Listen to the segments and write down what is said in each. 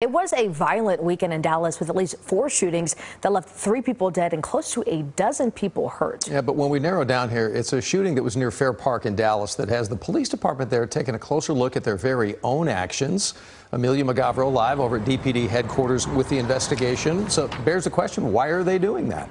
It was a violent weekend in Dallas with at least four shootings that left three people dead and close to a dozen people hurt. Yeah, but when we narrow down here, it's a shooting that was near Fair Park in Dallas that has the police department there taking a closer look at their very own actions. Amelia Mugavero live over at DPD headquarters with the investigation. So bears the question, why are they doing that?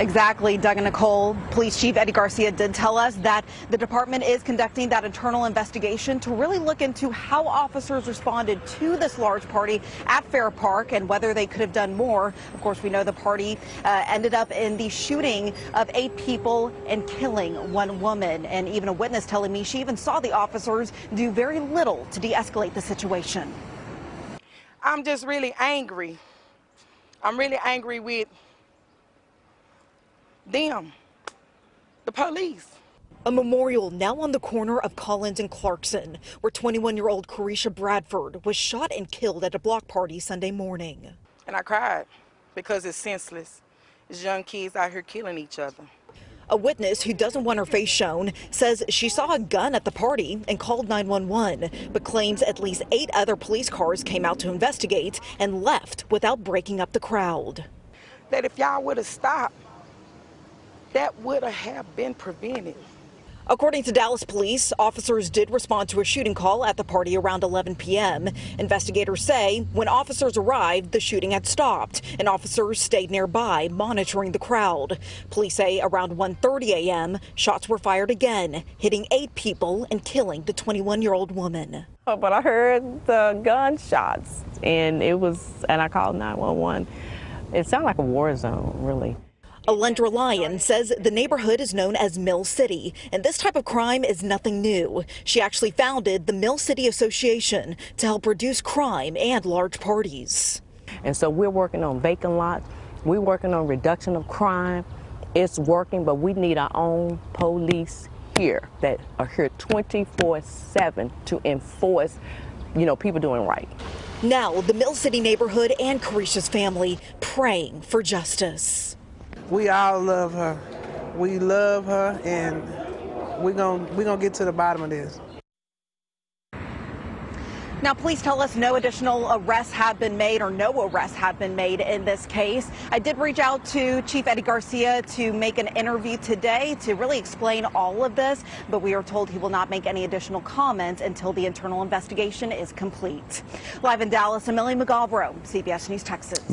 Exactly, Doug and Nicole. Police Chief Eddie Garcia did tell us that the department is conducting that internal investigation to really look into how officers responded to this large party at Fair Park and whether they could have done more. Of course, we know the party uh, ended up in the shooting of eight people and killing one woman. And even a witness telling me she even saw the officers do very little to de escalate the situation. I'm just really angry. I'm really angry with them, the police. A memorial now on the corner of Collins and Clarkson, where 21 year old Carisha Bradford was shot and killed at a block party Sunday morning. And I cried because it's senseless. It's young kids out here killing each other. A witness who doesn't want her face shown says she saw a gun at the party and called 911, but claims at least eight other police cars came out to investigate and left without breaking up the crowd. That if y'all would have stopped, that would have been prevented. According to Dallas police, officers did respond to a shooting call at the party around 11 p.m. Investigators say when officers arrived, the shooting had stopped, and officers stayed nearby monitoring the crowd. Police say around 1:30 a.m., shots were fired again, hitting eight people and killing the 21-year-old woman. Oh, but I heard the gunshots, and it was, and I called 911. It sounded like a war zone, really. Alendra Lyon says the neighborhood is known as Mill City, and this type of crime is nothing new. She actually founded the Mill City Association to help reduce crime and large parties. And so we're working on vacant lots. We're working on reduction of crime. It's working, but we need our own police here that are here 24-7 to enforce, you know, people doing right. Now, the Mill City neighborhood and Carisha's family praying for justice we all love her. We love her, and we're going we're gonna get to the bottom of this. Now, police tell us no additional arrests have been made or no arrests have been made in this case. I did reach out to Chief Eddie Garcia to make an interview today to really explain all of this, but we are told he will not make any additional comments until the internal investigation is complete. Live in Dallas, Amelia Mugavero, CBS News, Texas.